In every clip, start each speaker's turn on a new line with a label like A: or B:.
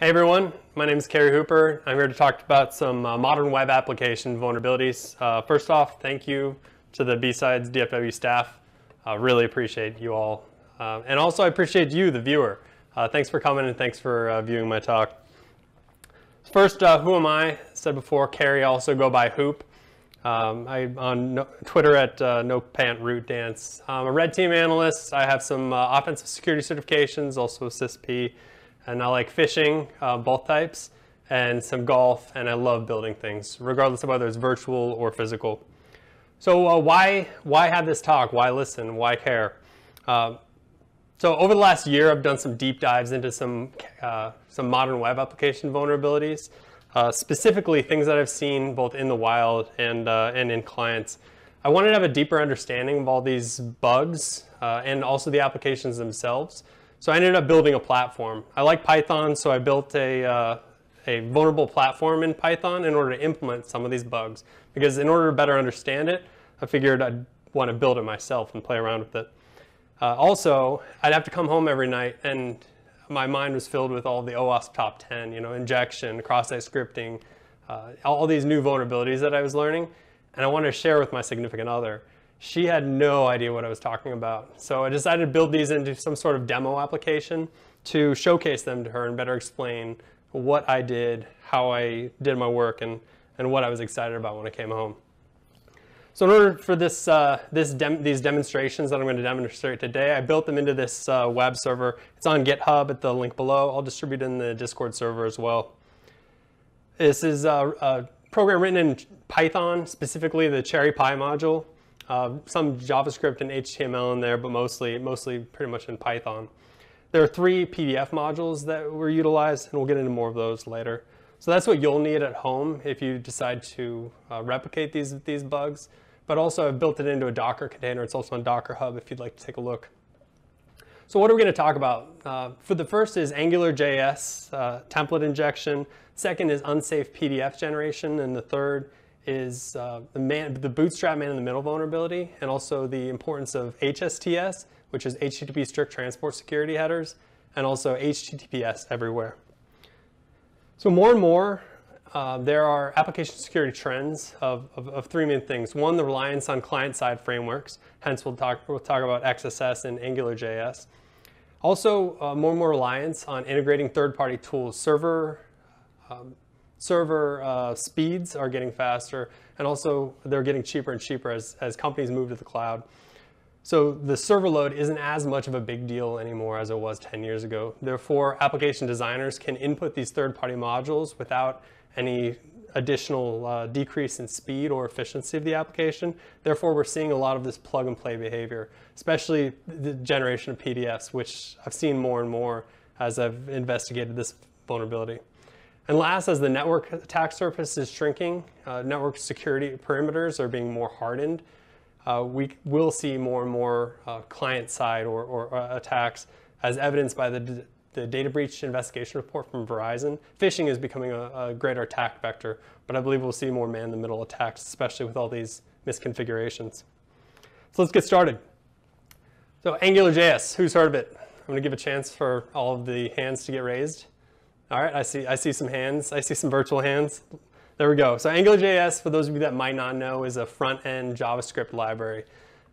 A: Hey everyone, my name is Kerry Hooper. I'm here to talk about some uh, modern web application vulnerabilities. Uh, first off, thank you to the B-Sides DFW staff. Uh, really appreciate you all. Uh, and also I appreciate you, the viewer. Uh, thanks for coming and thanks for uh, viewing my talk. First, who am I? Said before, Kerry, also go by Hoop. Um, I on no, Twitter at uh, No Pant Root Dance. I'm a red team analyst. I have some offensive security certifications, also CISSP, and I like fishing, uh, both types, and some golf, and I love building things, regardless of whether it's virtual or physical. So uh, why why have this talk? Why listen? Why care? Uh, so over the last year, I've done some deep dives into some uh, some modern web application vulnerabilities. Uh, specifically, things that I've seen both in the wild and, uh, and in clients. I wanted to have a deeper understanding of all these bugs and also the applications themselves. So I ended up building a platform. I like Python, so I built a, uh, a vulnerable platform in Python in order to implement some of these bugs. Because in order to better understand it, I figured I'd want to build it myself and play around with it. Uh, also, I'd have to come home every night and my mind was filled with all the OWASP top 10, you know, injection, cross-site scripting, uh, all these new vulnerabilities that I was learning. And I wanted to share with my significant other. She had no idea what I was talking about. So I decided to build these into some sort of demo application to showcase them to her and better explain what I did, how I did my work, and, and what I was excited about when I came home. So in order for this, uh, this dem these demonstrations that I'm going to demonstrate today, I built them into this uh, web server. It's on GitHub at the link below. I'll distribute in the Discord server as well. This is a, a program written in Python, specifically the Cherry Py module. Uh, some JavaScript and HTML in there, but mostly, mostly pretty much in Python. There are three PDF modules that were utilized, and we'll get into more of those later. So that's what you'll need at home if you decide to uh, replicate these, these bugs. But also I've built it into a Docker container. It's also on Docker Hub if you'd like to take a look. So what are we going to talk about? Uh, for the first is AngularJS uh, template injection. Second is unsafe PDF generation. And the third is uh, the, man, the bootstrap man in the middle vulnerability and also the importance of HSTS, which is HTTP strict transport security headers, and also HTTPS everywhere. So more and more, uh, there are application security trends of, of, of, three main things. One, the reliance on client-side frameworks. Hence, we'll talk, we'll talk about XSS and AngularJS. Also, uh, more and more reliance on integrating third-party tools. Server, um, server uh, speeds are getting faster, and also they're getting cheaper and cheaper as, as companies move to the cloud. So the server load isn't as much of a big deal anymore as it was 10 years ago. Therefore, application designers can input these third-party modules without any additional uh, decrease in speed or efficiency of the application. Therefore, we're seeing a lot of this plug and play behavior, especially the generation of PDFs, which I've seen more and more as I've investigated this vulnerability. And last, as the network attack surface is shrinking, uh, network security perimeters are being more hardened, uh, we will see more and more uh, client-side or, or uh, attacks as evidenced by the, the data breach investigation report from Verizon. Phishing is becoming a, a greater attack vector, but I believe we'll see more man-in-the-middle attacks, especially with all these misconfigurations. So let's get started. So AngularJS, who's heard of it? I'm gonna give a chance for all of the hands to get raised. All right, I see, I see some hands. I see some virtual hands. There we go. So AngularJS, for those of you that might not know, is a front-end JavaScript library.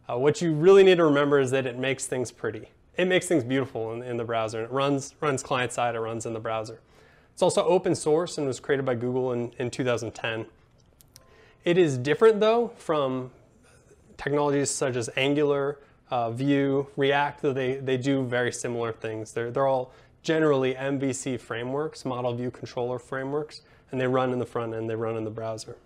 A: Uh, what you really need to remember is that it makes things pretty. It makes things beautiful in, in the browser. And It runs, runs client-side, it runs in the browser. It's also open source and was created by Google in, in 2010. It is different, though, from technologies such as Angular, uh, Vue, React, though they, they do very similar things. They're, they're all generally MVC frameworks, Model View Controller frameworks and they run in the front end, they run in the browser.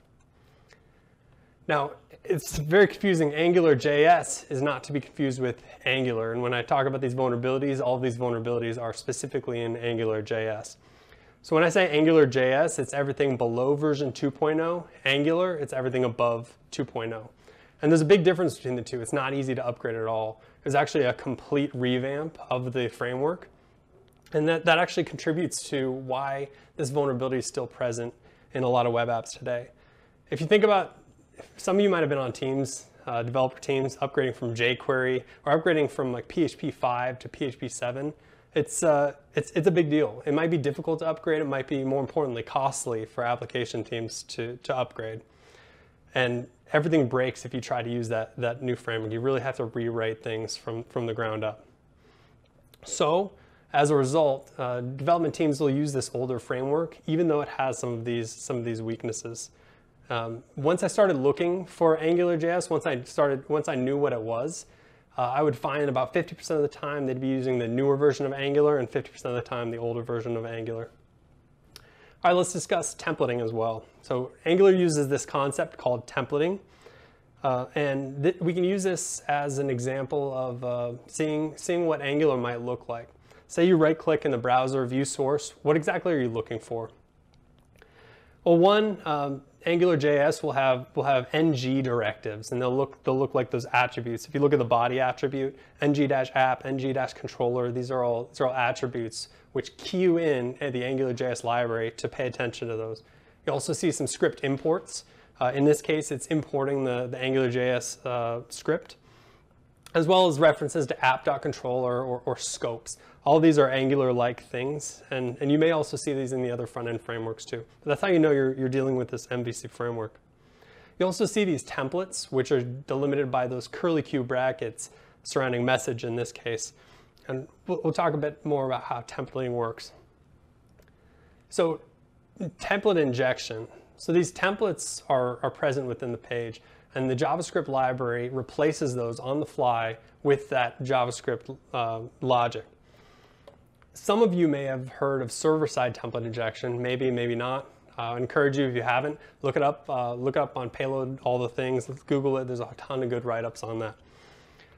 A: Now, it's very confusing. AngularJS is not to be confused with Angular. And when I talk about these vulnerabilities, all these vulnerabilities are specifically in AngularJS. So when I say AngularJS, it's everything below version 2.0. Angular, it's everything above 2.0. And there's a big difference between the two. It's not easy to upgrade at all. There's actually a complete revamp of the framework. And that, that actually contributes to why this vulnerability is still present in a lot of web apps today. If you think about, some of you might have been on teams, uh, developer teams, upgrading from jQuery or upgrading from like PHP 5 to PHP 7. it's, uh, it's, it's a big deal. It might be difficult to upgrade. It might be more importantly costly for application teams to, to upgrade. And everything breaks if you try to use that, that new framework. You really have to rewrite things from, from the ground up. So as a result, uh, development teams will use this older framework, even though it has some of these, some of these weaknesses. Um, once I started looking for AngularJS, once I started, once I knew what it was, uh, I would find about 50% of the time they'd be using the newer version of Angular and 50% of the time the older version of Angular. All right, let's discuss templating as well. So Angular uses this concept called templating. Uh, and we can use this as an example of uh, seeing, seeing what Angular might look like. Say you right click in the browser, view source, what exactly are you looking for? Well, one, um, AngularJS will have will have ng directives, and they'll look they'll look like those attributes. If you look at the body attribute, ng-app, ng-controller, these are all these are all attributes which you in at the AngularJS library to pay attention to those. You also see some script imports. Uh, in this case, it's importing the, the AngularJS uh, script, as well as references to app.controller or, or scopes. All these are Angular-like things, and, and you may also see these in the other front-end frameworks too. But that's how you know you're, you're dealing with this MVC framework. You also see these templates, which are delimited by those curly Q brackets surrounding message in this case. And we'll, we'll talk a bit more about how templating works. So template injection. So these templates are, are present within the page and the JavaScript library replaces those on the fly with that JavaScript uh, logic. Some of you may have heard of server-side template injection, maybe, maybe not. Uh, I encourage you, if you haven't, look it up. Uh, look up on Payload all the things. Let's Google it. There's a ton of good write-ups on that.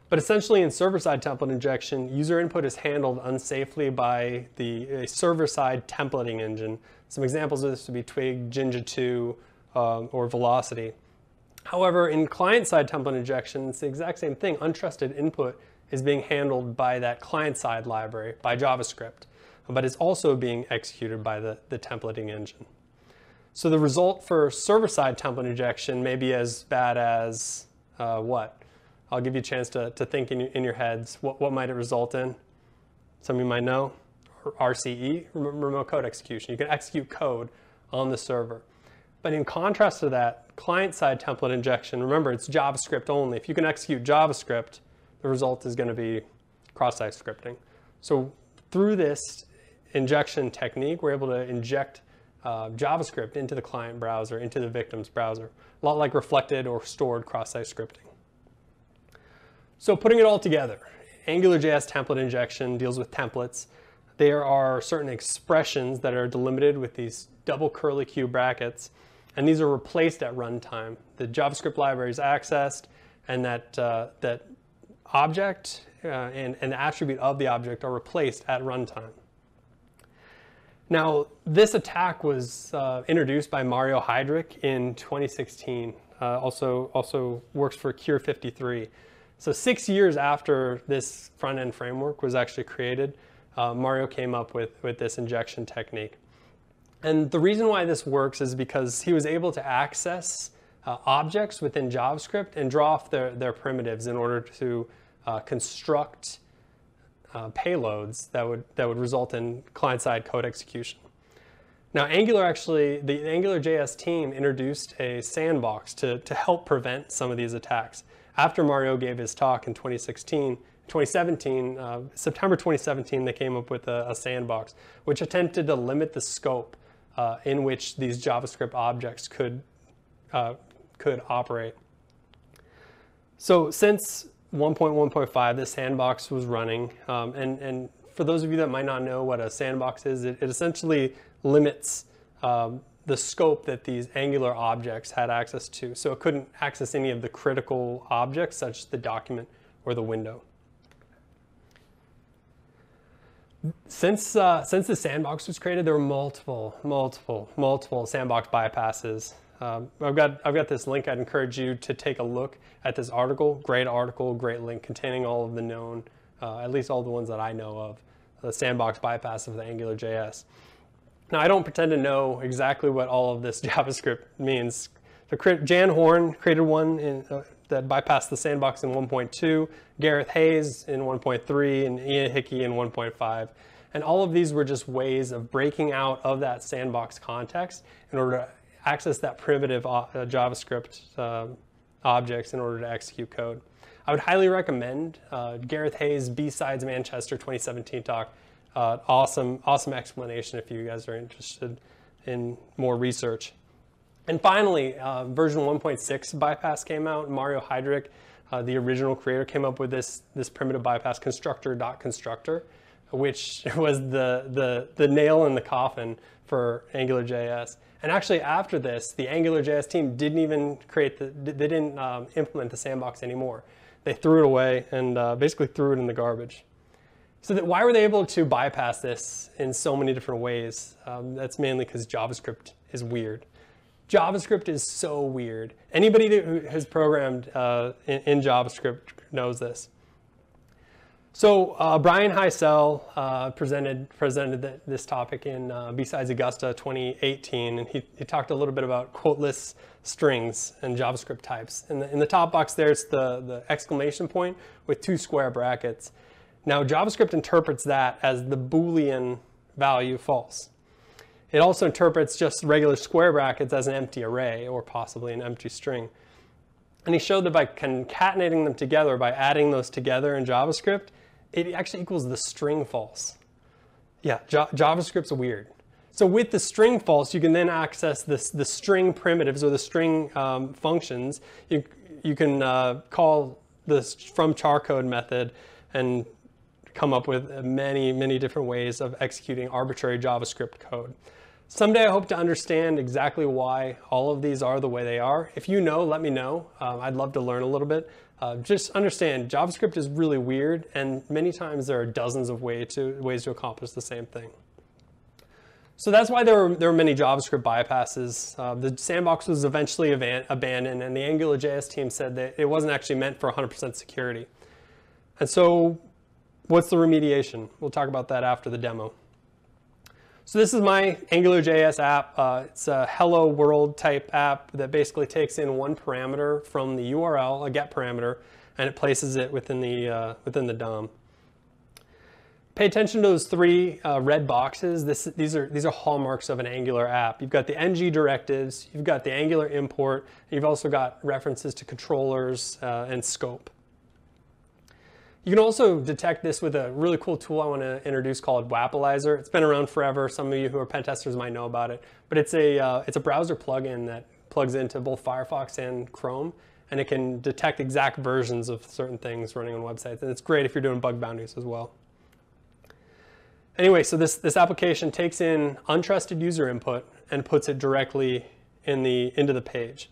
A: But essentially in server-side template injection, user input is handled unsafely by the server-side templating engine. Some examples of this would be Twig, Jinja 2, uh, or Velocity. However, in client-side template injection, it's the exact same thing. Untrusted input is being handled by that client-side library, by JavaScript, but it's also being executed by the, the templating engine. So the result for server-side template injection may be as bad as uh, what? I'll give you a chance to, to think in, in your heads. What, what might it result in? Some of you might know. RCE, remote code execution. You can execute code on the server. But in contrast to that, client-side template injection, remember it's JavaScript only. If you can execute JavaScript, the result is going to be cross-site scripting. So through this injection technique, we're able to inject uh, JavaScript into the client browser, into the victim's browser, a lot like reflected or stored cross-site scripting. So putting it all together, AngularJS template injection deals with templates. There are certain expressions that are delimited with these double curly Q brackets, and these are replaced at runtime. The JavaScript library is accessed, and that, uh, that object uh, and, the attribute of the object are replaced at runtime. Now, this attack was uh, introduced by Mario Heidrich in 2016. Uh, also, also works for Cure53. So six years after this front-end framework was actually created, uh, Mario came up with, with this injection technique. And the reason why this works is because he was able to access uh, objects within JavaScript and draw off their, their primitives in order to uh, construct uh, payloads that would, that would result in client-side code execution. Now Angular actually, the AngularJS team introduced a sandbox to, to help prevent some of these attacks. After Mario gave his talk in 2016, 2017, uh, September 2017, they came up with a, a, sandbox, which attempted to limit the scope uh, in which these JavaScript objects could, uh, could operate. So since 1.1.5, the sandbox was running. Um, and, and for those of you that might not know what a sandbox is, it, it essentially limits um, the scope that these Angular objects had access to. So it couldn't access any of the critical objects, such as the document or the window. Since, uh, since the sandbox was created, there were multiple, multiple, multiple sandbox bypasses um, I've, got, I've got this link. I'd encourage you to take a look at this article. Great article, great link containing all of the known, uh, at least all the ones that I know of, the sandbox bypass of the AngularJS. Now, I don't pretend to know exactly what all of this JavaScript means. The, Jan Horn created one in, uh, that bypassed the sandbox in 1.2, Gareth Hayes in 1.3, and Ian Hickey in 1.5. And all of these were just ways of breaking out of that sandbox context in order to access that primitive uh, JavaScript uh, objects in order to execute code. I would highly recommend uh, Gareth Hayes' B-Sides Manchester 2017 talk. Uh, awesome, awesome explanation if you guys are interested in more research. And finally, uh, version 1.6 bypass came out. Mario Heidrich, uh, the original creator, came up with this, this primitive bypass constructor.constructor, which was the, the, the nail in the coffin for AngularJS. And actually after this, the AngularJS team didn't even create the, they didn't um, implement the sandbox anymore. They threw it away and uh, basically threw it in the garbage. So that why were they able to bypass this in so many different ways? Um, that's mainly because JavaScript is weird. JavaScript is so weird. Anybody who has programmed uh, in, in, JavaScript knows this. So uh, Brian Heisel uh, presented presented this topic in uh, Augusta 2018, and he, he talked a little bit about quoteless strings and JavaScript types. In the, in the top box there, it's the, the exclamation point with two square brackets. Now JavaScript interprets that as the Boolean value false. It also interprets just regular square brackets as an empty array or possibly an empty string. And he showed that by concatenating them together, by adding those together in JavaScript, it actually equals the string false. Yeah, JavaScript's weird. So with the string false, you can then access this, the string primitives or the string um, functions. You, you can uh, call this from charcode method and come up with many, many different ways of executing arbitrary JavaScript code. Someday I hope to understand exactly why all of these are the way they are. If you know, let me know. Um, I'd love to learn a little bit. Uh, just understand JavaScript is really weird and many times there are dozens of way to, ways to accomplish the same thing. So that's why there were, there were many JavaScript bypasses. Uh, the sandbox was eventually abandoned and the AngularJS team said that it wasn't actually meant for 100% security. And so what's the remediation? We'll talk about that after the demo. So this is my AngularJS app. Uh, it's a hello world type app that basically takes in one parameter from the URL, a get parameter, and it places it within the, uh, within the DOM. Pay attention to those three uh, red boxes. This, these, are, these are hallmarks of an Angular app. You've got the ng directives, you've got the Angular import, you've also got references to controllers uh, and scope. You can also detect this with a really cool tool I want to introduce called Wappleizer. It's been around forever. Some of you who are pen testers might know about it. But it's a, uh, it's a browser plugin that plugs into both Firefox and Chrome. And it can detect exact versions of certain things running on websites. And it's great if you're doing bug bounties as well. Anyway, so this, this application takes in untrusted user input and puts it directly in the, into the page.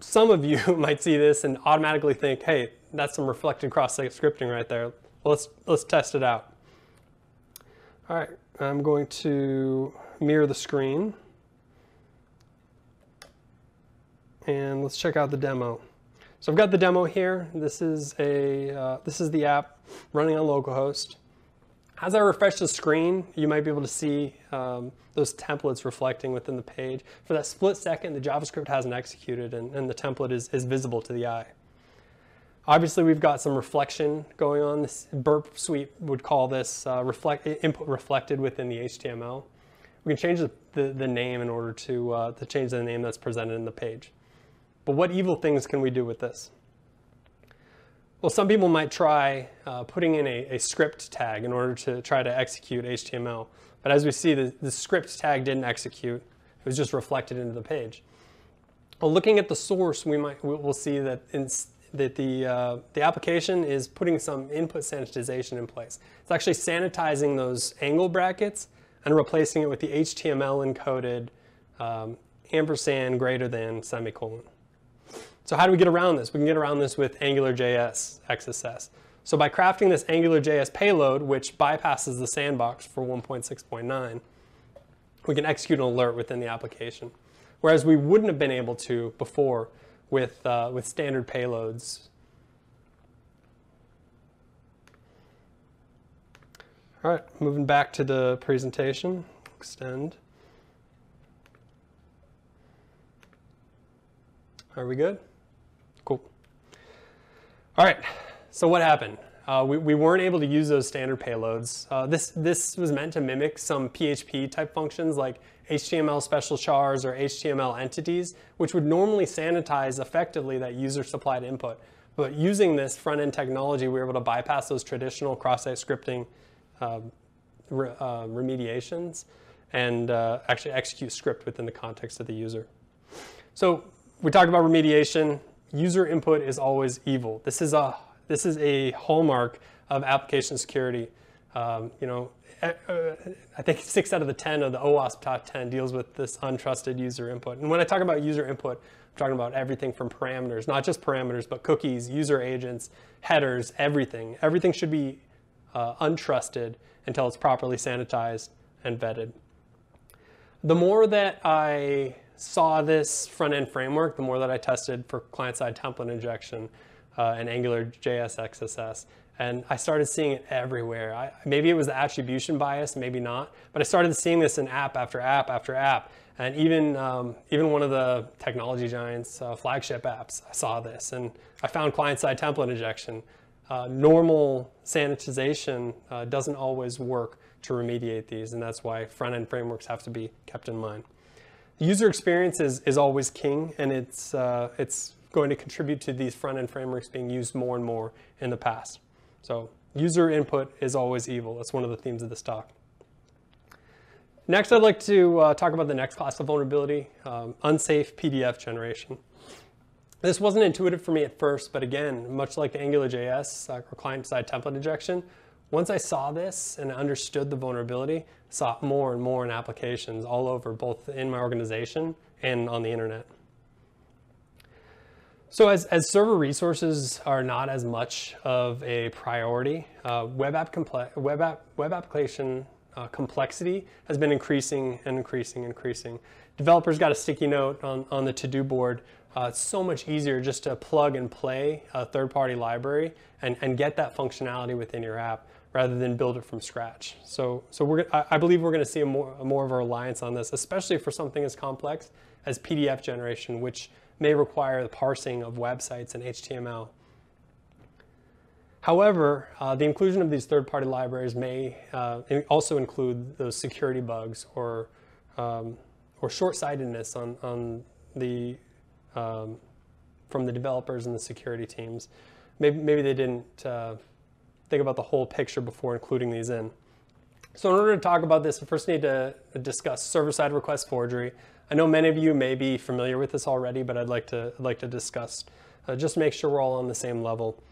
A: Some of you might see this and automatically think, hey, that's some reflected cross-site scripting right there. Let's, let's test it out. All right, I'm going to mirror the screen. And let's check out the demo. So I've got the demo here. This is a uh, this is the app running on localhost. As I refresh the screen, you might be able to see um, those templates reflecting within the page. For that split second, the JavaScript hasn't executed and, and the template is, is visible to the eye. Obviously, we've got some reflection going on. This Burp Suite would call this uh, reflect, input reflected within the HTML. We can change the, the, the name in order to, uh, to change the name that's presented in the page. But what evil things can we do with this? Well, some people might try uh, putting in a, a, script tag in order to try to execute HTML. But as we see, the, the script tag didn't execute. It was just reflected into the page. Well, looking at the source, we might we'll see that in, that the, uh, the application is putting some input sanitization in place. It's actually sanitizing those angle brackets and replacing it with the HTML encoded um, ampersand greater than semicolon. So how do we get around this? We can get around this with AngularJS XSS. So by crafting this AngularJS payload, which bypasses the sandbox for 1.6.9, we can execute an alert within the application. Whereas we wouldn't have been able to before with, uh, with standard payloads. All right, moving back to the presentation, extend. Are we good? Cool. All right, so what happened? Uh, we, we weren't able to use those standard payloads. Uh, this, this was meant to mimic some PHP type functions like HTML special chars or HTML entities, which would normally sanitize effectively that user supplied input. But using this front end technology, we were able to bypass those traditional cross site scripting uh, re, uh, remediations and uh, actually execute script within the context of the user. So we talked about remediation. User input is always evil. This is a this is a hallmark of application security. Um, you know, I think six out of the 10 of the OWASP top 10 deals with this untrusted user input. And when I talk about user input, I'm talking about everything from parameters, not just parameters, but cookies, user agents, headers, everything. Everything should be uh, untrusted until it's properly sanitized and vetted. The more that I saw this front-end framework, the more that I tested for client-side template injection uh, and Angular JS XSS. And I started seeing it everywhere. I, maybe it was the attribution bias, maybe not, but I started seeing this in app after app after app. And even, um, even one of the technology giants' uh, flagship apps, I saw this. And I found client-side template injection. Uh, normal sanitization uh, doesn't always work to remediate these, and that's why front-end frameworks have to be kept in mind. The user experience is, is always king, and it's, uh, it's going to contribute to these front-end frameworks being used more and more in the past. So user input is always evil. That's one of the themes of this talk. Next, I'd like to uh, talk about the next class of vulnerability, um, unsafe PDF generation. This wasn't intuitive for me at first, but again, much like AngularJS uh, or client-side template injection, once I saw this and understood the vulnerability, saw it more and more in applications all over, both in my organization and on the internet. So as, as server resources are not as much of a priority, uh, web, app web, app, web application uh, complexity has been increasing and increasing and increasing. Developers got a sticky note on, on the to-do board. Uh, it's so much easier just to plug and play a third-party library and, and get that functionality within your app rather than build it from scratch. So, so we're, I believe we're going to see a more, a more of a reliance on this, especially for something as complex as PDF generation, which may require the parsing of websites in HTML. However, uh, the inclusion of these third-party libraries may uh, also include those security bugs or, um, or short-sightedness on, on the, um, from the developers and the security teams. Maybe, maybe they didn't uh, think about the whole picture before including these in. So in order to talk about this, we first need to discuss server-side request forgery, I know many of you may be familiar with this already, but I'd like to, I'd like to discuss, uh, just make sure we're all on the same level.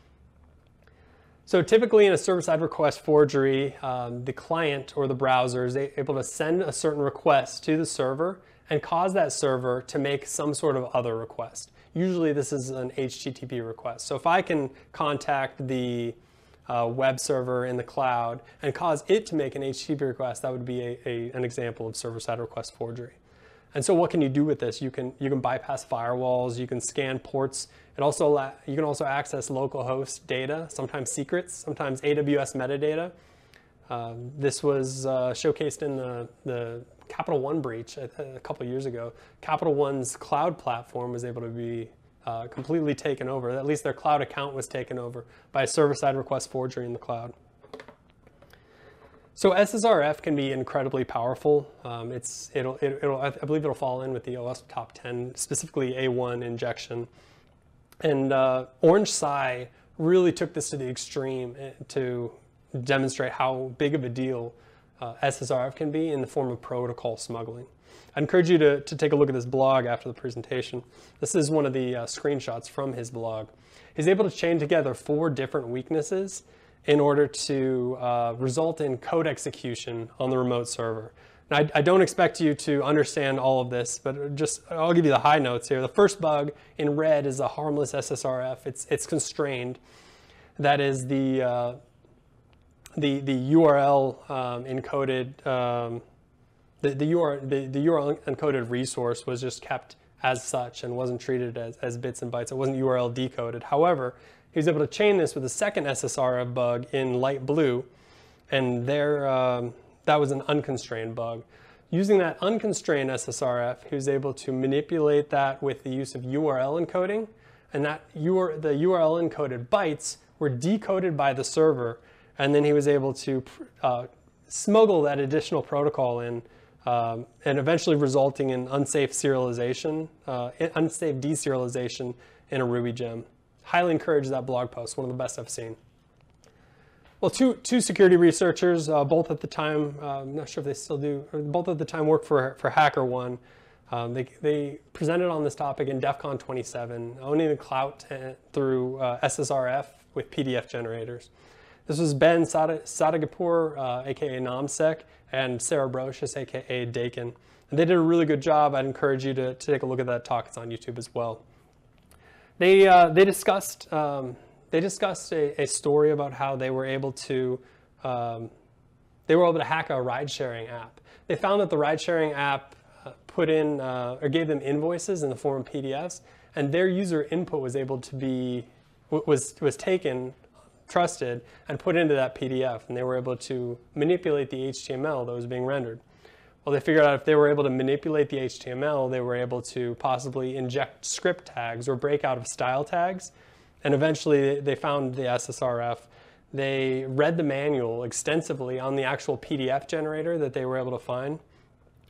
A: So typically in a server-side request forgery, um, the client or the browser is able to send a certain request to the server and cause that server to make some sort of other request. Usually this is an HTTP request. So if I can contact the uh, web server in the cloud and cause it to make an HTTP request, that would be a, a, an example of server-side request forgery. And so what can you do with this? You can, you can bypass firewalls, you can scan ports. It also, you can also access localhost data, sometimes secrets, sometimes AWS metadata. Um, this was uh, showcased in the, the Capital One breach a, a couple years ago. Capital One's cloud platform was able to be uh, completely taken over. At least their cloud account was taken over by a server-side request forgery in the cloud. So SSRF can be incredibly powerful. Um, it's, it'll, it, will I believe it'll fall in with the OS top 10, specifically A1 injection. And uh, Orange Sai really took this to the extreme eh, to demonstrate how big of a deal uh, SSRF can be in the form of protocol smuggling. I encourage you to, to take a look at this blog after the presentation. This is one of the uh, screenshots from his blog. He's able to chain together four different weaknesses in order to uh, result in code execution on the remote server. I, I, don't expect you to understand all of this, but just I'll give you the high notes here. The first bug in red is a harmless SSRF. It's, it's constrained. That is the, uh, the, the URL um, encoded, um, the, the, URL, the, the URL encoded resource was just kept as such and wasn't treated as, as bits and bytes. It wasn't URL decoded. However, he was able to chain this with a second SSRF bug in light blue, and there um, that was an unconstrained bug. Using that unconstrained SSRF, he was able to manipulate that with the use of URL encoding and that UR, the URL encoded bytes were decoded by the server, and then he was able to uh, smuggle that additional protocol in, um, and eventually resulting in unsafe serialization, uh, unsafe deserialization in a Ruby gem. Highly encourage that blog post, one of the best I've seen. Well, two, two security researchers, uh, both at the time, uh, I'm not sure if they still do, both at the time worked for, for HackerOne. Um, they, they presented on this topic in DEF CON 27, owning the clout uh, through uh, SSRF with PDF generators. This was Ben Sadeghipour, uh, aka Namsek, and Sarah Brocious, aka Dakin. And they did a really good job. I'd encourage you to, to take a look at that talk. It's on YouTube as well. They, uh, they discussed, um, they discussed a, a, story about how they were able to um, they were able to hack a ride sharing app. They found that the ride sharing app uh, put in uh, or gave them invoices in the form of PDFs, and their user input was able to be was was taken trusted and put into that PDF, and they were able to manipulate the HTML that was being rendered. Well, they figured out if they were able to manipulate the HTML, they were able to possibly inject script tags or break out of style tags. And eventually they found the SSRF. They read the manual extensively on the actual PDF generator that they were able to find,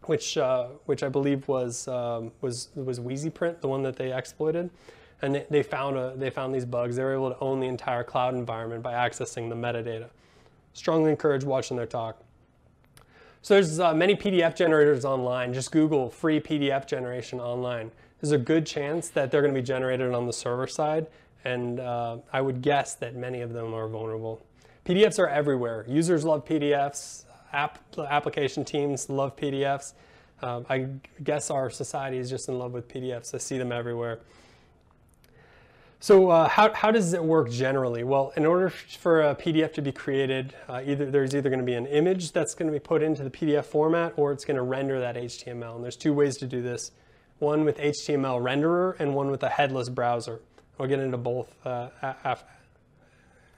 A: which, uh, which I believe was, um, was, was WheezyPrint, the one that they exploited and they found, a, they found these bugs. They were able to own the entire cloud environment by accessing the metadata. Strongly encourage watching their talk. So there's uh, many PDF generators online. Just Google free PDF generation online. There's a good chance that they're going to be generated on the server side, and uh, I would guess that many of them are vulnerable. PDFs are everywhere. Users love PDFs. App, application teams love PDFs. Uh, I guess our society is just in love with PDFs. I see them everywhere. So uh, how, how does it work generally? Well, in order for a PDF to be created, uh, either there's either going to be an image that's going to be put into the PDF format or it's going to render that HTML. And there's two ways to do this. One with HTML renderer and one with a headless browser. I'll get into both uh,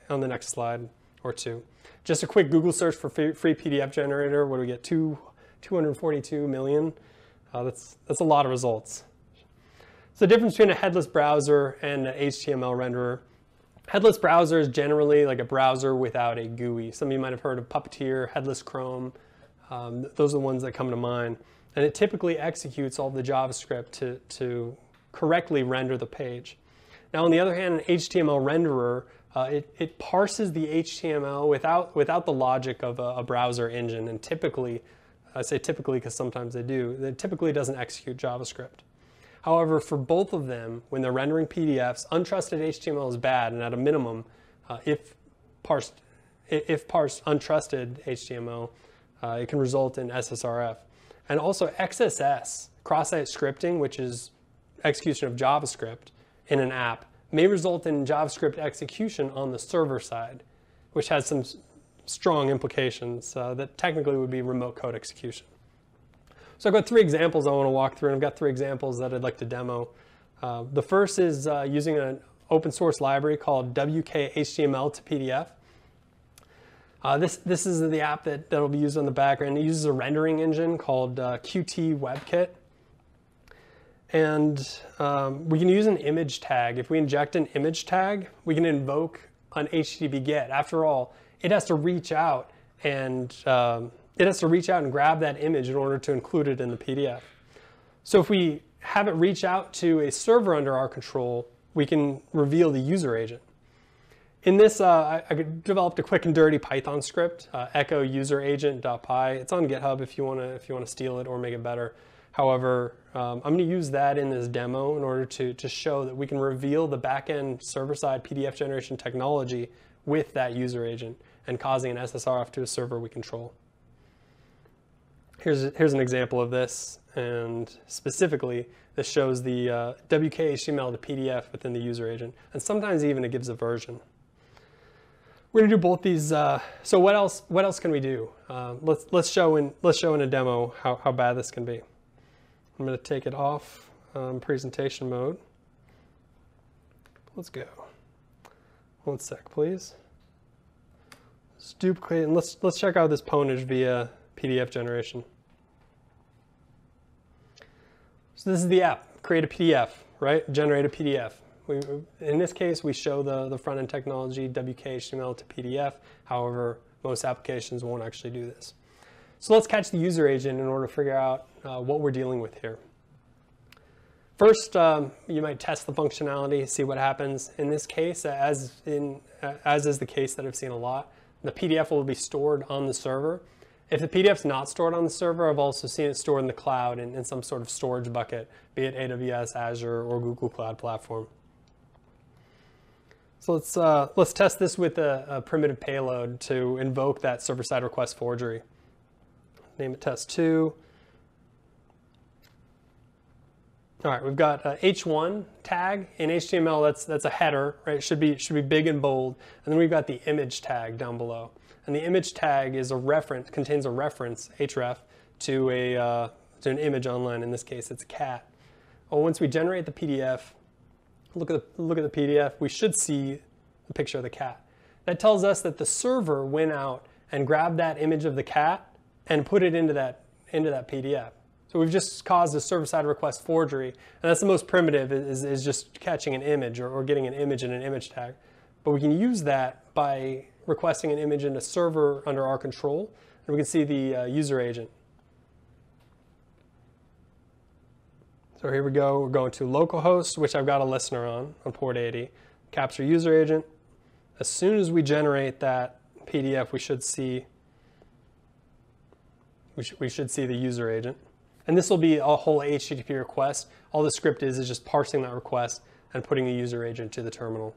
A: on the next slide or two. Just a quick Google search for free PDF generator. What do we get? Two, 242 million. Uh, that's, that's a lot of results. So the difference between a headless browser and an HTML renderer. Headless browser is generally like a browser without a GUI. Some of you might have heard of Puppeteer, Headless Chrome. Um, those are the ones that come to mind. And it typically executes all the JavaScript to, to correctly render the page. Now, on the other hand, an HTML renderer, uh, it, it, parses the HTML without, without the logic of a, a browser engine. And typically, I say typically because sometimes they do, it typically doesn't execute JavaScript. However, for both of them, when they're rendering PDFs, untrusted HTML is bad, and at a minimum, uh, if parsed, if parsed untrusted HTML, uh, it can result in SSRF. And also XSS, cross-site scripting, which is execution of JavaScript in an app, may result in JavaScript execution on the server side, which has some strong implications uh, that technically would be remote code execution. So I've got three examples I want to walk through, and I've got three examples that I'd like to demo. Uh, the first is uh, using an open source library called WK-HTML to PDF. Uh, this, this is the app that, that'll be used on the background. It uses a rendering engine called uh, Qt WebKit. And um, we can use an image tag. If we inject an image tag, we can invoke an HTTP GET. After all, it has to reach out and um, it has to reach out and grab that image in order to include it in the PDF. So if we have it reach out to a server under our control, we can reveal the user agent. In this, uh, I, I, developed a quick and dirty Python script, uh, echo user agent.py. It's on GitHub if you want to if you want to steal it or make it better. However, um, I'm going to use that in this demo in order to, to show that we can reveal the backend server-side PDF generation technology with that user agent and causing an SSRF to a server we control. Here's, here's an example of this, and specifically, this shows the uh, WK-HTML to PDF within the user agent, and sometimes even it gives a version. We're gonna do both these. Uh, so what else? What else can we do? Uh, let's let's show in let's show in a demo how how bad this can be. I'm gonna take it off um, presentation mode. Let's go. One sec, please. Let's duplicate and let's let's check out this pwnage via PDF generation. So this is the app, create a PDF, right? Generate a PDF. We, in this case, we show the, the front end technology, WK-HTML to PDF. However, most applications won't actually do this. So let's catch the user agent in order to figure out uh, what we're dealing with here. First, um, you might test the functionality, see what happens. In this case, as, in, as is the case that I've seen a lot, the PDF will be stored on the server. If the PDF's not stored on the server, I've also seen it stored in the cloud in, in some sort of storage bucket, be it AWS, Azure, or Google Cloud Platform. So let's, uh, let's test this with a, a, primitive payload to invoke that server-side request forgery. Name it test2. All right, we've got a h1 tag in HTML. That's that's a header, right? Should be should be big and bold. And then we've got the image tag down below. And the image tag is a reference contains a reference href to a uh, to an image online. In this case, it's a cat. Well, once we generate the PDF, look at the look at the PDF. We should see the picture of the cat. That tells us that the server went out and grabbed that image of the cat and put it into that into that PDF. So we've just caused a server-side request forgery, and that's the most primitive is, is just catching an image or, or getting an image in an image tag. But we can use that by requesting an image in a server under our control, and we can see the uh, user agent. So here we go, we're going to localhost, which I've got a listener on, on port 80, capture user agent. As soon as we generate that PDF, we should see we, sh we should see the user agent. And this will be a whole HTTP request. All the script is is just parsing that request and putting the user agent to the terminal.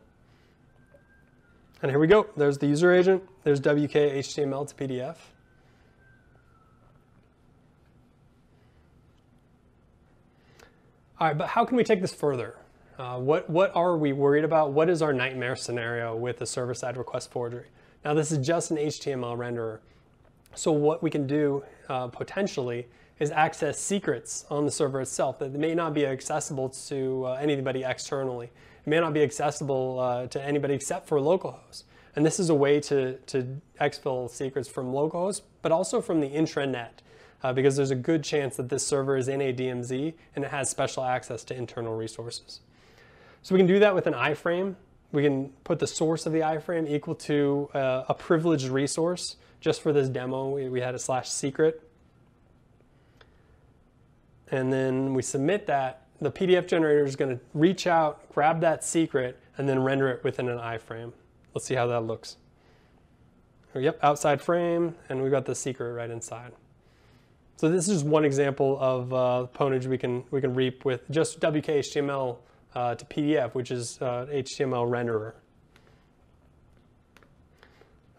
A: And here we go. There's the user agent. There's WK HTML to PDF. All right, but how can we take this further? Uh, what, what are we worried about? What is our nightmare scenario with the server-side request forgery? Now, this is just an HTML renderer. So what we can do uh, potentially is access secrets on the server itself that may not be accessible to uh, anybody externally. It may not be accessible uh, to anybody except for localhost. And this is a way to, to exfil secrets from localhost, but also from the intranet, uh, because there's a good chance that this server is in a DMZ and it has special access to internal resources. So we can do that with an iframe. We can put the source of the iframe equal to uh, a privileged resource. Just for this demo, we, we had a slash secret and then we submit that, the PDF generator is going to reach out, grab that secret, and then render it within an iframe. Let's see how that looks. Yep, outside frame, and we've got the secret right inside. So this is one example of uh, ponage we can we can reap with just WK-HTML uh, to PDF, which is uh, HTML renderer.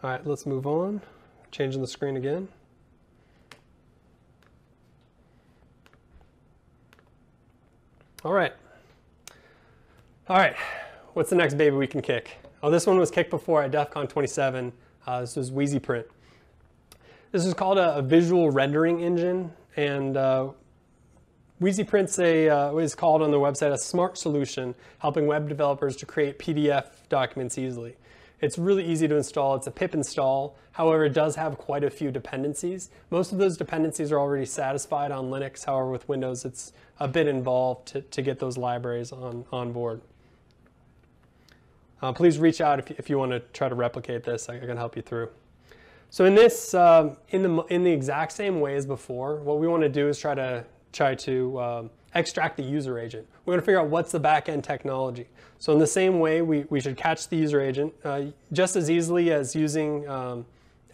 A: All right, let's move on. Changing the screen again. All right. All right. What's the next baby we can kick? Oh, this one was kicked before at DEF CON 27. Uh, this was WheezyPrint. This is called a, a visual rendering engine, and uh, WheezyPrint's a, uh, is called on their website a smart solution, helping web developers to create PDF documents easily. It's really easy to install. It's a pip install. However, it does have quite a few dependencies. Most of those dependencies are already satisfied on Linux. However, with Windows, it's a bit involved to, to get those libraries on, on board. Uh, please reach out if, if you want to try to replicate this. I, I can help you through. So in this, um, in, the, in the exact same way as before, what we want to do is try to try to um, extract the user agent. We want to figure out what's the backend technology. So in the same way, we, we should catch the user agent uh, just as easily as using um,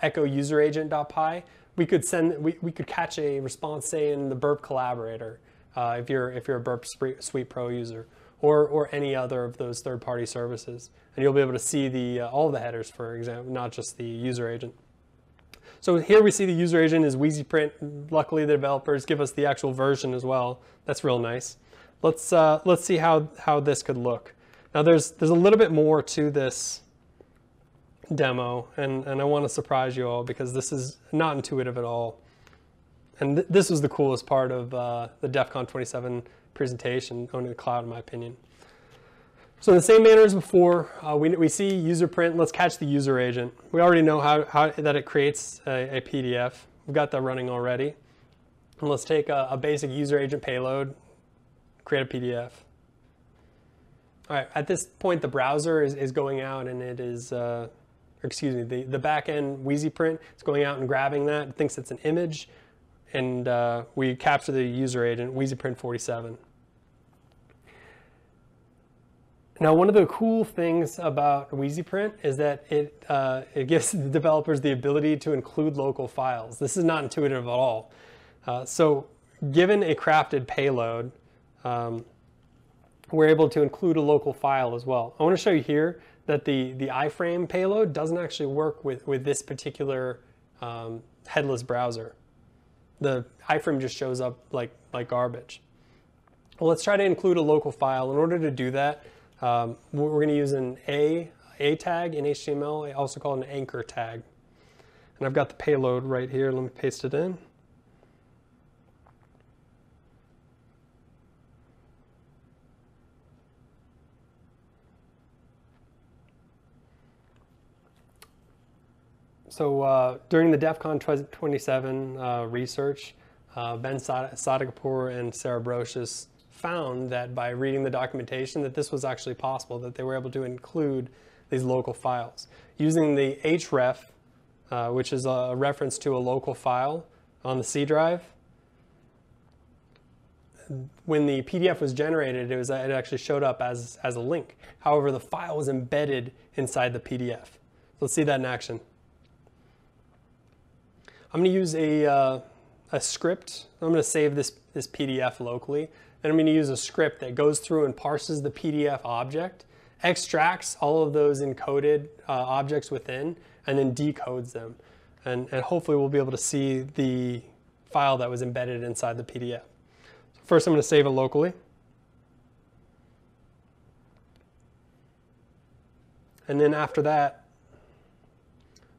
A: echo user agent.py. We could send we, we could catch a response say in the Burp collaborator uh, if you're if you're a Burp Suite Pro user or or any other of those third-party services, and you'll be able to see the uh, all the headers, for example, not just the user agent. So here we see the user agent is WheezyPrint. Luckily, the developers give us the actual version as well. That's real nice. Let's, uh, let's see how, how this could look. Now there's, there's a little bit more to this demo, and, and I want to surprise you all because this is not intuitive at all. And th this was the coolest part of uh, the DEF CON 27 presentation, owning the cloud in my opinion. So in the same manner as before, uh, we, we see user print. Let's catch the user agent. We already know how, how that it creates a, a PDF. We've got that running already. And let's take a, a, basic user agent payload, create a PDF. All right, at this point, the browser is, is going out and it is, uh, excuse me, the, the backend WheezyPrint is going out and grabbing that, it thinks it's an image, and uh, we capture the user agent, WheezyPrint47. Now, one of the cool things about WheezyPrint is that it, uh, it gives the developers the ability to include local files. This is not intuitive at all. Uh, so given a crafted payload, um, we're able to include a local file as well. I want to show you here that the, the iframe payload doesn't actually work with, with this particular um, headless browser. The iframe just shows up like, like garbage. Well, let's try to include a local file. In order to do that, um, we're going to use an A, A tag in HTML, also called an anchor tag. And I've got the payload right here. Let me paste it in. So uh, during the DEF CON 27 uh, research, uh, Ben Sadeghipour and Sarah Brocious found that by reading the documentation that this was actually possible, that they were able to include these local files. Using the href, uh, which is a reference to a local file on the C drive, when the PDF was generated, it, was, it actually showed up as, as a link. However, the file was embedded inside the PDF. Let's see that in action. I'm going to use a, uh, a script. I'm going to save this, this PDF locally. Then I'm going to use a script that goes through and parses the PDF object, extracts all of those encoded uh, objects within, and then decodes them. And, and hopefully we'll be able to see the file that was embedded inside the PDF. First I'm going to save it locally. And then after that,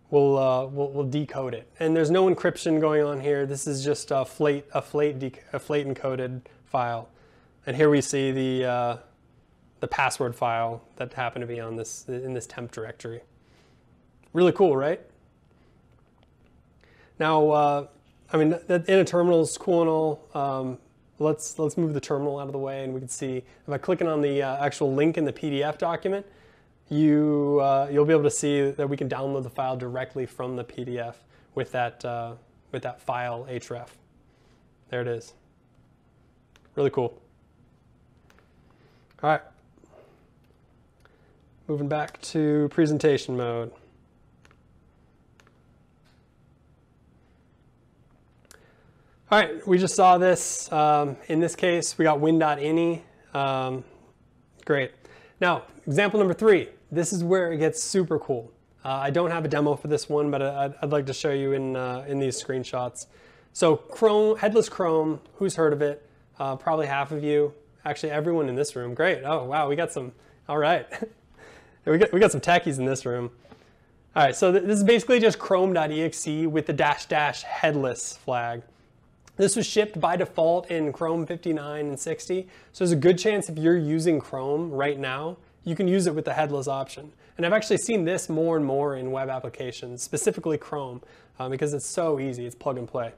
A: we'll, uh, we'll, we'll, decode it. And there's no encryption going on here. This is just a flate, a flate, a flate encoded file. And here we see the, uh, the password file that happened to be on this, in this temp directory. Really cool, right? Now, uh, I mean, in a terminal is cool and all. Um, let's, let's move the terminal out of the way and we can see, if I click on the uh, actual link in the PDF document, you, uh, you'll be able to see that we can download the file directly from the PDF with that, uh, with that file href. There it is. Really cool. All right. Moving back to presentation mode. All right, we just saw this. Um, in this case, we got win.ini. Um, great. Now, example number three. This is where it gets super cool. Uh, I don't have a demo for this one, but I'd, I'd like to show you in, uh, in these screenshots. So Chrome, headless Chrome, who's heard of it? Uh, probably half of you, actually everyone in this room. Great. Oh, wow, we got some, all right. we, got, we got some techies in this room. All right, so th this is basically just chrome.exe with the dash dash headless flag. This was shipped by default in Chrome 59 and 60, so there's a good chance if you're using Chrome right now, you can use it with the headless option. And I've actually seen this more and more in web applications, specifically Chrome, uh, because it's so easy, it's plug and play.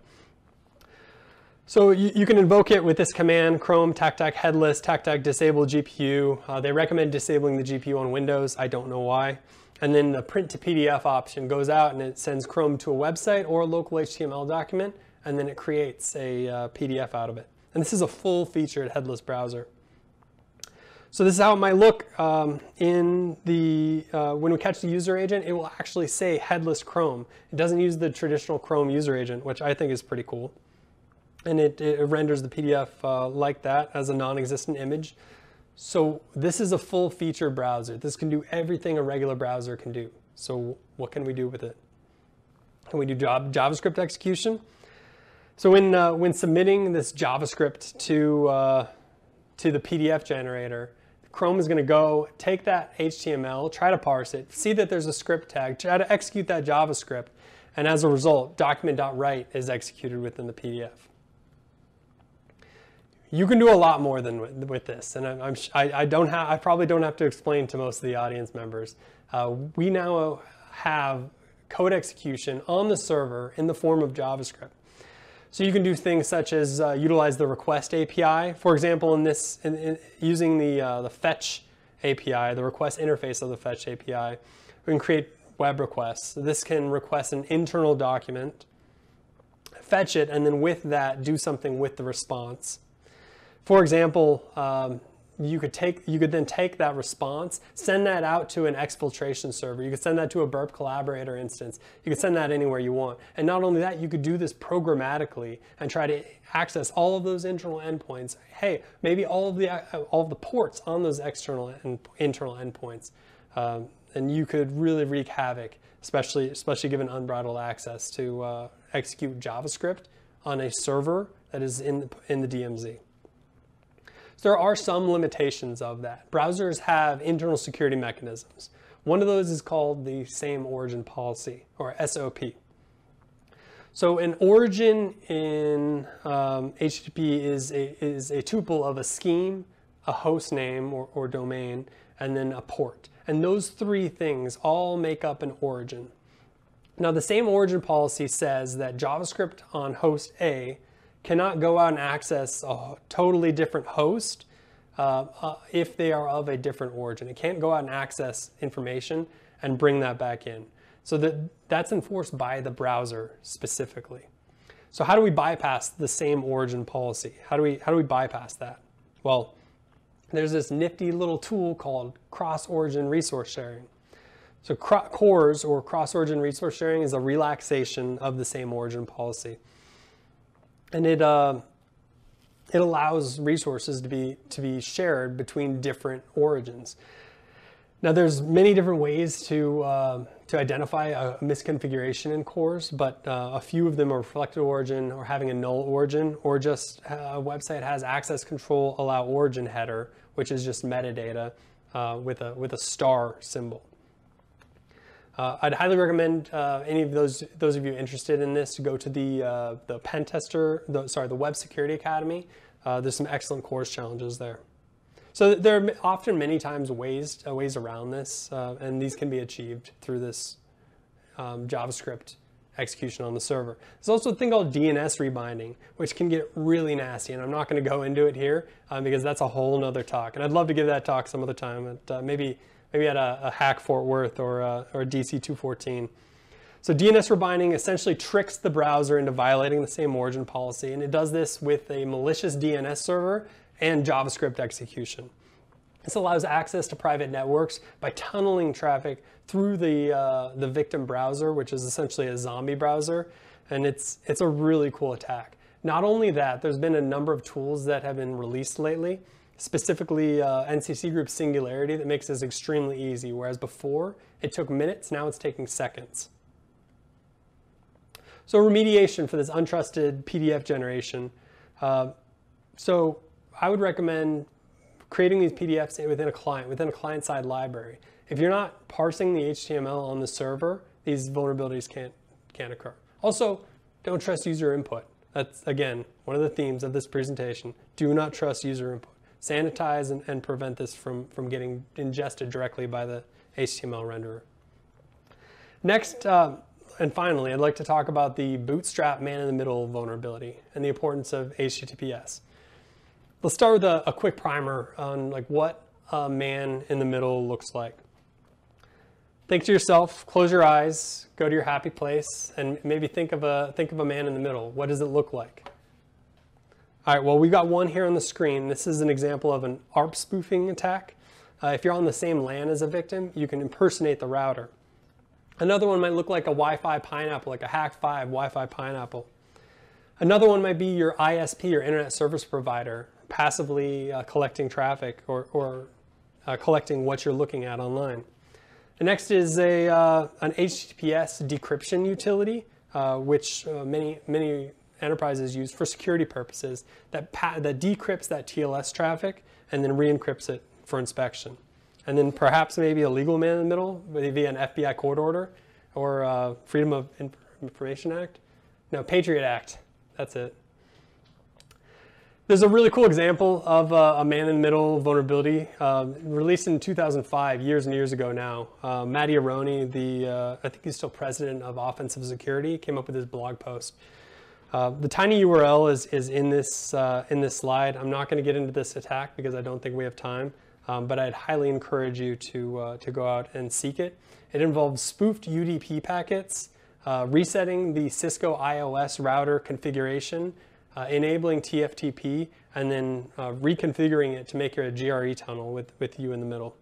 A: So you, you, can invoke it with this command, chrome tactac headless tactac disable GPU. Uh, they recommend disabling the GPU on Windows. I don't know why. And then the print to PDF option goes out and it sends Chrome to a website or a local HTML document, and then it creates a uh, PDF out of it. And this is a full featured headless browser. So this is how it might look um, in the, uh, when we catch the user agent, it will actually say headless Chrome. It doesn't use the traditional Chrome user agent, which I think is pretty cool and it, it renders the PDF uh, like that as a non-existent image. So this is a full feature browser. This can do everything a regular browser can do. So what can we do with it? Can we do job, JavaScript execution? So when, uh, when submitting this JavaScript to, uh, to the PDF generator, Chrome is going to go take that HTML, try to parse it, see that there's a script tag, try to execute that JavaScript, and as a result, document.write is executed within the PDF you can do a lot more than with, with this. And I'm, I, I, don't have, I probably don't have to explain to most of the audience members. Uh, we now have code execution on the server in the form of JavaScript. So you can do things such as uh, utilize the request API. For example, in this, in, in, using the, uh, the fetch API, the request interface of the Fetch API. We can create web requests. This can request an internal document, fetch it, and then with that, do something with the response. For example, um, you could take you could then take that response, send that out to an exfiltration server. You could send that to a Burp collaborator instance. You could send that anywhere you want. And not only that, you could do this programmatically and try to access all of those internal endpoints. Hey, maybe all of the all of the ports on those external and internal endpoints. Um, and you could really wreak havoc, especially especially given unbridled access to uh, execute JavaScript on a server that is in the, in the DMZ. There are some limitations of that. Browsers have internal security mechanisms. One of those is called the same origin policy, or SOP. So an origin in um, HTTP is a, is a tuple of a scheme, a host name or, or domain, and then a port. And those three things all make up an origin. Now the same origin policy says that JavaScript on host A cannot go out and access a totally different host uh, uh, if they are of a different origin. It can't go out and access information and bring that back in. So that, that's enforced by the browser specifically. So how do we bypass the same origin policy? How do we, how do we bypass that? Well, there's this nifty little tool called cross-origin resource sharing. So CORS, or cross-origin resource sharing, is a relaxation of the same origin policy. And it, uh, it allows resources to be, to be shared between different origins. Now there's many different ways to, uh, to identify a misconfiguration in CORS, but uh, a few of them are reflected origin or having a null origin, or just uh, a website has access control allow origin header, which is just metadata uh, with, a, with a star symbol. Uh, I'd highly recommend uh, any of those those of you interested in this to go to the uh, the pen tester, the, sorry, the Web Security Academy. Uh, there's some excellent course challenges there. So there are often many times ways uh, ways around this, uh, and these can be achieved through this um, JavaScript execution on the server. There's also a thing called DNS rebinding, which can get really nasty, and I'm not going to go into it here um, because that's a whole nother talk. And I'd love to give that talk some other time, uh, maybe maybe at a, a, hack Fort Worth or, uh, or DC 214. So DNS rebinding essentially tricks the browser into violating the same origin policy, and it does this with a malicious DNS server and JavaScript execution. This allows access to private networks by tunneling traffic through the, uh, the victim browser, which is essentially a zombie browser, and it's, it's a really cool attack. Not only that, there's been a number of tools that have been released lately, specifically uh, NCC Group Singularity that makes this extremely easy, whereas before it took minutes, now it's taking seconds. So remediation for this untrusted PDF generation. Uh, so I would recommend creating these PDFs within a client, within a client-side library. If you're not parsing the HTML on the server, these vulnerabilities can't, can't occur. Also, don't trust user input. That's, again, one of the themes of this presentation. Do not trust user input. Sanitize and, and prevent this from, from getting ingested directly by the HTML renderer. Next, uh, and finally, I'd like to talk about the bootstrap man-in-the-middle vulnerability and the importance of HTTPS. Let's start with a, a quick primer on like what a man in the middle looks like. Think to yourself, close your eyes, go to your happy place, and maybe think of a think of a man in the middle. What does it look like? All right, well, we've got one here on the screen. This is an example of an ARP spoofing attack. Uh, if you're on the same LAN as a victim, you can impersonate the router. Another one might look like a Wi-Fi pineapple, like a Hak5 Wi-Fi pineapple. Another one might be your ISP, your internet service provider, passively uh, collecting traffic or, or uh, collecting what you're looking at online. The next is a, uh, an HTTPS decryption utility, uh, which uh, many, many enterprises use for security purposes that, that decrypts that TLS traffic and then re-encrypts it for inspection and then perhaps maybe a legal man in the middle, maybe an FBI court order or uh, Freedom of Information Act. No, Patriot Act. That's it. There's a really cool example of uh, a man-in-the-middle vulnerability um, released in 2005, years and years ago now. Uh, Mati Aharoni, the uh, I think he's still president of Offensive Security, came up with this blog post. Uh, the tiny URL is, is in, this, uh, in this slide. I'm not going to get into this attack because I don't think we have time. um, but I'd highly encourage you to, uh, to go out and seek it. It involves spoofed UDP packets, uh, resetting the Cisco IOS router configuration, uh, enabling TFTP, and then reconfiguring it to make it a GRE tunnel with, with you in the middle.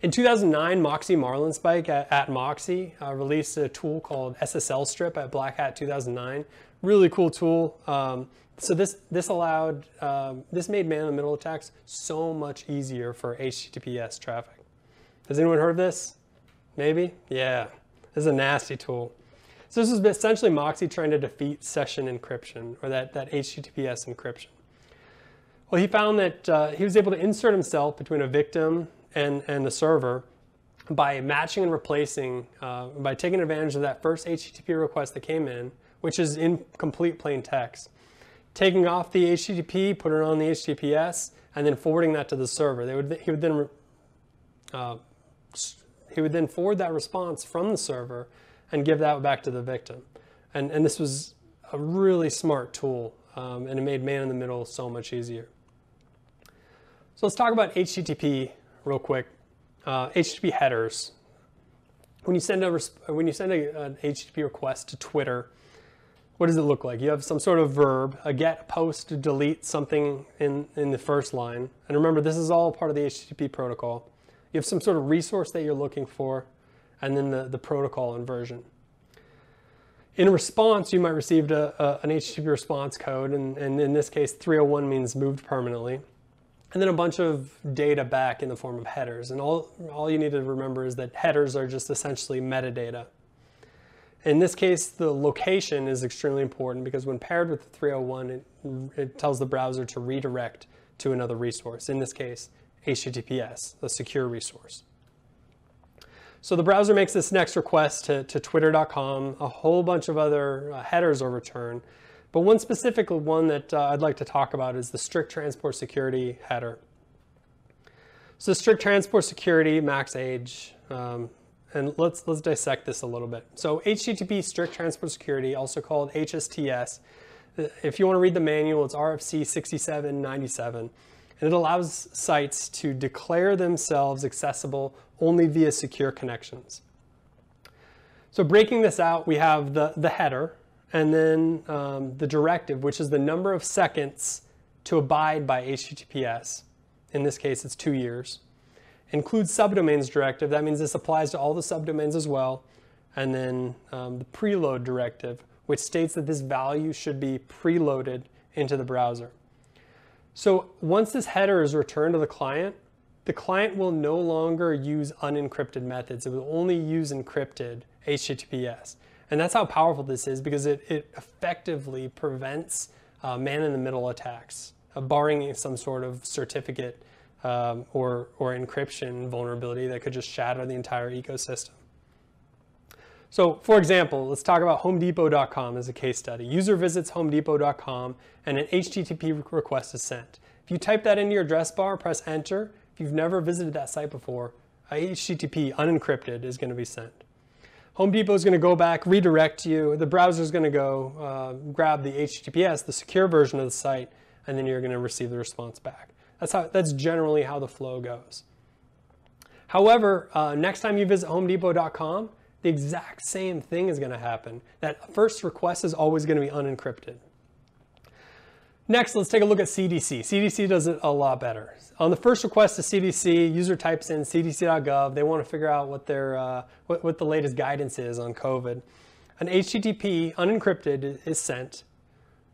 A: In 2009, Moxie Marlinspike at, at Moxie uh, released a tool called SSL Strip at Black Hat 2009. Really cool tool. Um, so this this allowed um, this made man-in-the-middle attacks so much easier for HTTPS traffic. Has anyone heard of this? Maybe? Yeah. This is a nasty tool. So this is essentially Moxie trying to defeat session encryption or that, that HTTPS encryption. Well, he found that uh, he was able to insert himself between a victim and, and the server by matching and replacing, uh, by taking advantage of that first HTTP request that came in, which is in complete plain text, taking off the HTTP, put it on the HTTPS, and then forwarding that to the server. They would, he would then uh, he would then forward that response from the server and give that back to the victim. And, and this was a really smart tool, um, and it made man in the middle so much easier. So let's talk about HTTP real quick. Uh, HTTP headers. When you send a when you send a, an HTTP request to Twitter, what does it look like? You have some sort of verb, a get, post, delete something in, in the first line. And remember, this is all part of the HTTP protocol. You have some sort of resource that you're looking for, and then the, the protocol and version. In response, you might receive a, a, an HTTP response code, and, and in this case, 301 means moved permanently. And then a bunch of data back in the form of headers. And all, all you need to remember is that headers are just essentially metadata. In this case, the location is extremely important because when paired with the 301, it, it tells the browser to redirect to another resource. In this case, HTTPS, a secure resource. So the browser makes this next request to, to twitter.com. A whole bunch of other uh, headers are returned. But one specific one that uh, I'd like to talk about is the strict transport security header. So strict transport security, max age, um, and let's, let's dissect this a little bit. So HTTP strict transport security, also called HSTS, if you want to read the manual, it's RFC 6797 and it allows sites to declare themselves accessible only via secure connections. So breaking this out, we have the, the header and then um, the directive, which is the number of seconds to abide by HTTPS. In this case, it's two years. Includes subdomains directive. That means this applies to all the subdomains as well. And then um, the preload directive, which states that this value should be preloaded into the browser. So once this header is returned to the client, the client will no longer use unencrypted methods. It will only use encrypted HTTPS. And that's how powerful this is because it, it effectively prevents uh, man-in-the-middle attacks, uh, barring some sort of certificate um, or, or encryption vulnerability that could just shatter the entire ecosystem. So for example, let's talk about homedepot.com as a case study. User visits homedepot.com and an HTTP request is sent. If you type that into your address bar, press enter, if you've never visited that site before, HTTP unencrypted is going to be sent. Home Depot is going to go back, redirect you. The browser is going to go uh, grab the HTTPS, the secure version of the site, and then you're going to receive the response back. That's, how, that's generally how the flow goes. However, uh, next time you visit homedepot.com, the exact same thing is going to happen. That first request is always going to be unencrypted. Next, let's take a look at CDC. CDC does it a lot better. On the first request to CDC, user types in cdc.gov. They want to figure out what, their, uh, what, what the latest guidance is on COVID. An HTTP unencrypted is sent.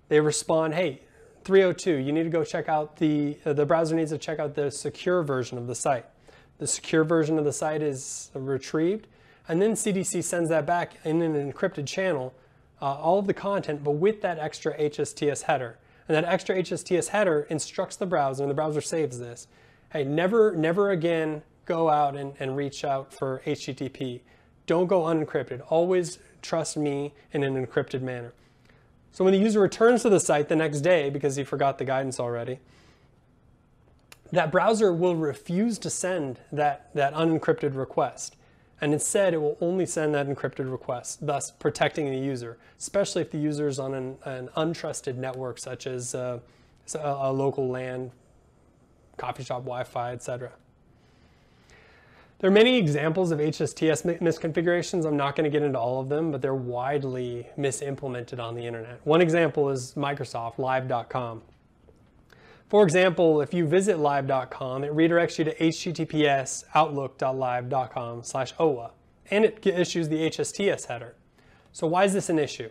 A: They respond, hey, 302, you need to go check out the, uh, the browser needs to check out the secure version of the site. The secure version of the site is retrieved and then CDC sends that back in an encrypted channel, uh, all of the content, but with that extra HSTS header. And that extra HSTS header instructs the browser, and the browser saves this. Hey, never, never again go out and, and reach out for HTTP. Don't go unencrypted. Always trust me in an encrypted manner. So when the user returns to the site the next day, because he forgot the guidance already, that browser will refuse to send that, that unencrypted request. And instead, it will only send that encrypted request, thus protecting the user, especially if the user is on an, an untrusted network, such as uh, a, local LAN coffee shop Wi-Fi, etc. There are many examples of HSTS misconfigurations. I'm not going to get into all of them, but they're widely misimplemented on the internet. One example is Microsoft Live.com. For example, if you visit live.com, it redirects you to https outlook.live.com slash OWA, and it issues the HSTS header. So why is this an issue?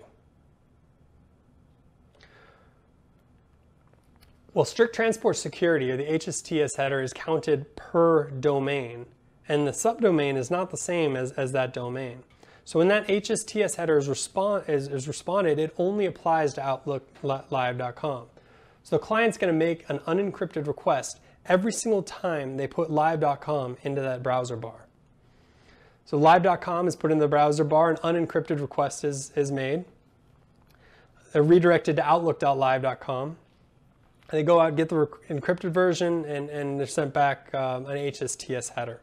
A: Well, strict transport security, or the HSTS header, is counted per domain, and the subdomain is not the same as, as that domain. So when that HSTS header is, is, is responded, it only applies to OutlookLive.com. So the client's going to make an unencrypted request every single time they put live.com into that browser bar. So live.com is put in the browser bar, an unencrypted request is, is made. They're redirected to outlook.live.com. And they go out, get the encrypted version, and, and they're sent back um, an HSTS header.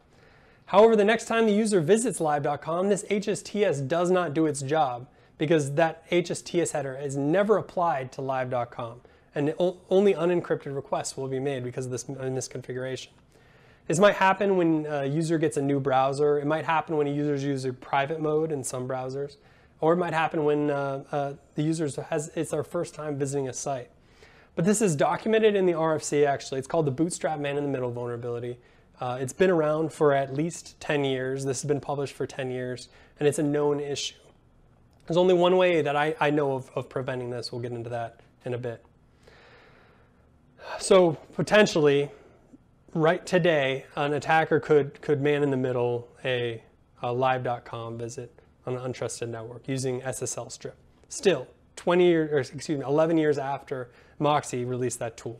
A: However, the next time the user visits live.com, this HSTS does not do its job because that HSTS header is never applied to live.com and only unencrypted requests will be made because of this misconfiguration. This might happen when a user gets a new browser. It might happen when a user is using private mode in some browsers, or it might happen when uh, uh, the user has it's their first time visiting a site. But this is documented in the RFC actually. It's called the Bootstrap Man in the Middle vulnerability. Uh, it's been around for at least 10 years. This has been published for 10 years, and it's a known issue. There's only one way that I, I know of, of preventing this. We'll get into that in a bit. So potentially, right today, an attacker could, could man in the middle a, a live.com visit on an untrusted network using SSL strip. Still, 20 years, or excuse me, 11 years after Moxie released that tool.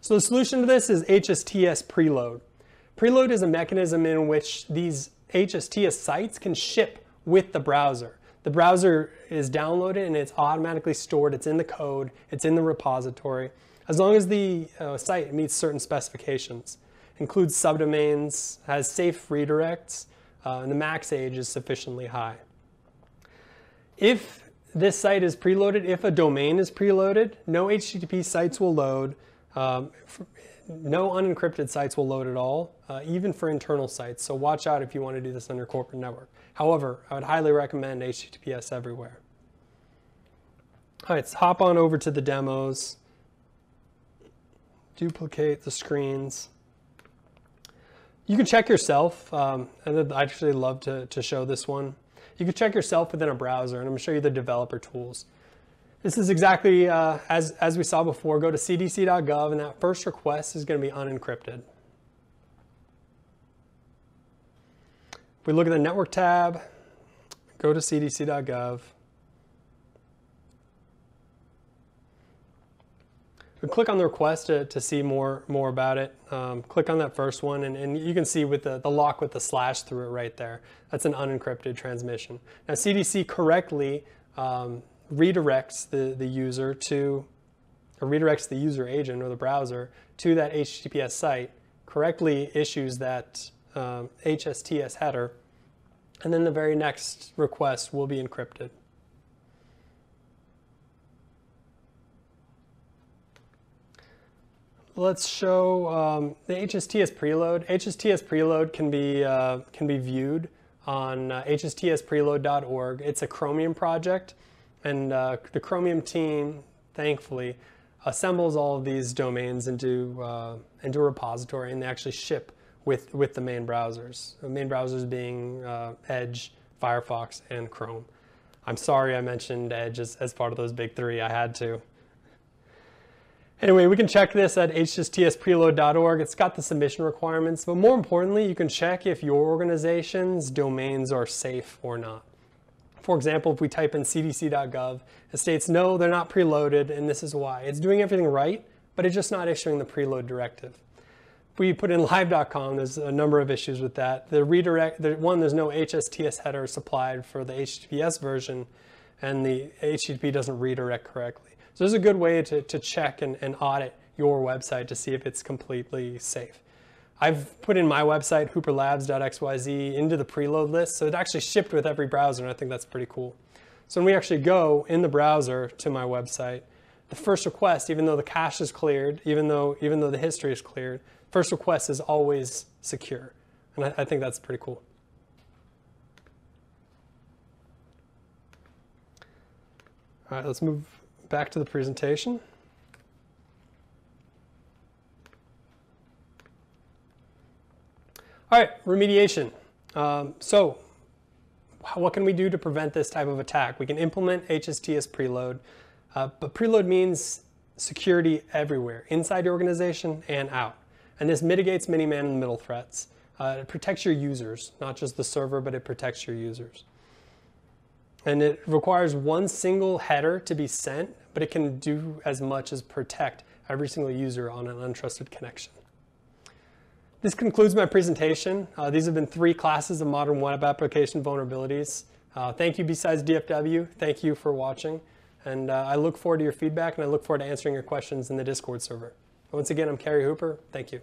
A: So the solution to this is HSTS preload. Preload is a mechanism in which these HSTS sites can ship with the browser. The browser is downloaded and it's automatically stored. It's in the code. It's in the repository. As long as the uh, site meets certain specifications, includes subdomains, has safe redirects, uh, and the max age is sufficiently high. If this site is preloaded, if a domain is preloaded, no HTTP sites will load. Um, no unencrypted sites will load at all, uh, even for internal sites. So watch out if you want to do this on your corporate network. However, I would highly recommend HTTPS everywhere. All right, let's hop on over to the demos. Duplicate the screens. You can check yourself, um, and I'd actually love to, to show this one. You can check yourself within a browser, and I'm going to show you the developer tools. This is exactly uh, as, as we saw before. Go to cdc.gov and that first request is going to be unencrypted. If we look at the network tab, go to cdc.gov. click on the request to, to see more, more about it. Um, click on that first one and, and you can see with the, the lock with the slash through it right there. That's an unencrypted transmission. Now CDC correctly um, redirects the, the user to, or redirects the user agent or the browser to that HTTPS site, correctly issues that um, HSTS header, and then the very next request will be encrypted. Let's show um, the HSTS preload. HSTS preload can be, uh, can be viewed on uh, hstspreload.org. It's a Chromium project. And uh, the Chromium team, thankfully, assembles all of these domains into, uh, into a repository and they actually ship with, with the main browsers. The main browsers being uh, Edge, Firefox, and Chrome. I'm sorry I mentioned Edge as, as part of those big three. I had to. Anyway, we can check this at hstspreload.org. It's got the submission requirements, but more importantly, you can check if your organization's domains are safe or not. For example, if we type in cdc.gov, it states, no, they're not preloaded, and this is why. It's doing everything right, but it's just not issuing the preload directive. If we put in live.com, there's a number of issues with that. The redirect, the, one, there's no HSTS header supplied for the HTTPS version, and the HTTP doesn't redirect correctly. So this is a good way to, to check and, and audit your website to see if it's completely safe. I've put in my website, hooperlabs.xyz, into the preload list, so it actually shipped with every browser, and I think that's pretty cool. So when we actually go in the browser to my website, the first request, even though the cache is cleared, even though even though the history is cleared, first request is always secure, and I, I think that's pretty cool. All right, let's move back to the presentation. All right, remediation. Um, so what can we do to prevent this type of attack? We can implement HSTS preload, uh, but preload means security everywhere, inside your organization and out. And this mitigates many man-in-the-middle threats. Uh, it protects your users, not just the server, but it protects your users. And it requires one single header to be sent, but it can do as much as protect every single user on an untrusted connection. This concludes my presentation. Uh, these have been three classes of modern web application vulnerabilities. Uh, thank you, BSides DFW. Thank you for watching. And uh, I look forward to your feedback and I look forward to answering your questions in the Discord server. Once again, I'm Cary Hooper. Thank you.